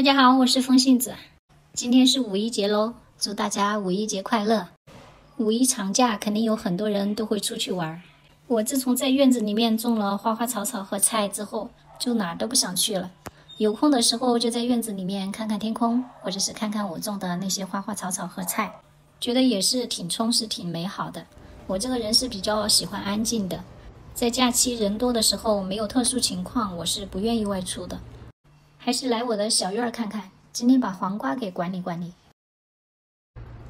大家好，我是风信子。今天是五一节喽，祝大家五一节快乐！五一长假肯定有很多人都会出去玩。我自从在院子里面种了花花草草和菜之后，就哪儿都不想去了。有空的时候就在院子里面看看天空，或者是看看我种的那些花花草草和菜，觉得也是挺充实、挺美好的。我这个人是比较喜欢安静的，在假期人多的时候，没有特殊情况，我是不愿意外出的。还是来我的小院儿看看。今天把黄瓜给管理管理，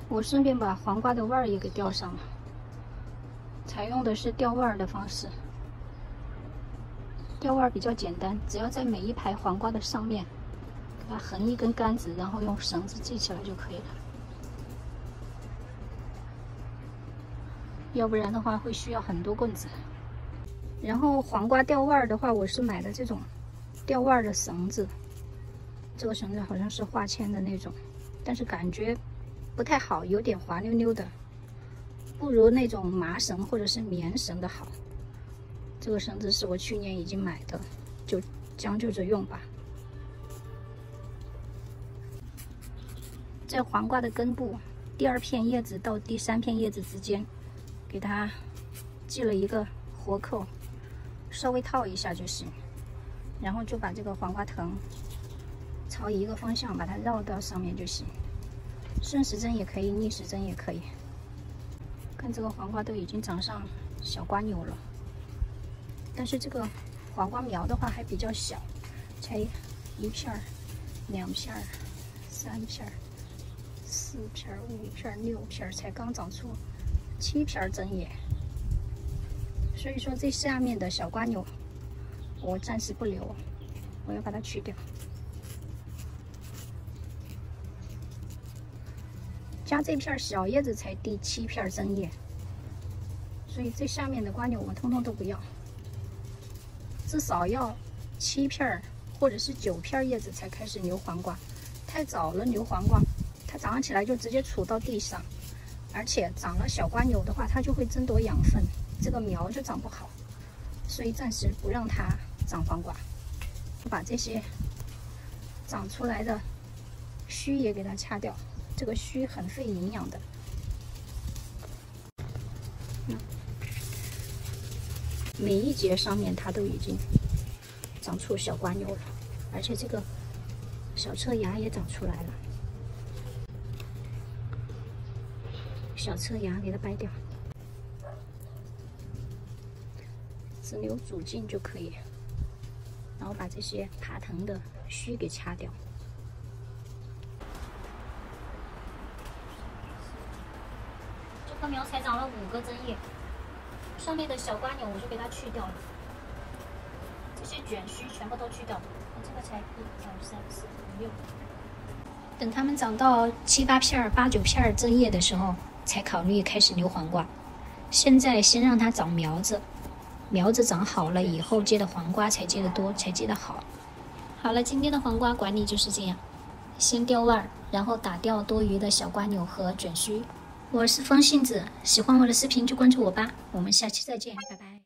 我顺便把黄瓜的腕儿也给吊上了。采用的是吊腕儿的方式，吊腕儿比较简单，只要在每一排黄瓜的上面，给它横一根杆子，然后用绳子系起来就可以了。要不然的话会需要很多棍子。然后黄瓜吊腕儿的话，我是买的这种吊腕的绳子。这个绳子好像是化纤的那种，但是感觉不太好，有点滑溜溜的，不如那种麻绳或者是棉绳的好。这个绳子是我去年已经买的，就将就着用吧。在黄瓜的根部第二片叶子到第三片叶子之间，给它系了一个活扣，稍微套一下就行，然后就把这个黄瓜藤。朝一个方向把它绕到上面就行，顺时针也可以，逆时针也可以。看这个黄瓜都已经长上小瓜扭了，但是这个黄瓜苗的话还比较小，才一片儿、两片儿、三片儿、四片儿、五片儿、六片儿，才刚长出七片针叶。所以说这下面的小瓜扭我暂时不留，我要把它去掉。加这片小叶子才第七片针叶，所以这下面的瓜扭我通通都不要，至少要七片或者是九片叶子才开始留黄瓜。太早了留黄瓜，它长起来就直接杵到地上，而且长了小瓜扭的话，它就会争夺养分，这个苗就长不好。所以暂时不让它长黄瓜，把这些长出来的须也给它掐掉。这个须很费营养的，每一节上面它都已经长出小瓜妞了，而且这个小侧芽也长出来了。小侧芽给它掰掉，只留主茎就可以，然后把这些爬藤的须给掐掉。这棵苗才长了五个针叶，上面的小瓜钮我就给它去掉了，这些卷须全部都去掉了。这个才一、二、三、四、五、六。等它们长到七八片儿、八九片儿针叶的时候，才考虑开始留黄瓜。现在先让它长苗子，苗子长好了以后，结的黄瓜才结得多，才结得好。好了，今天的黄瓜管理就是这样：先掉腕儿，然后打掉多余的小瓜扭和卷须。我是风信子，喜欢我的视频就关注我吧，我们下期再见，拜拜。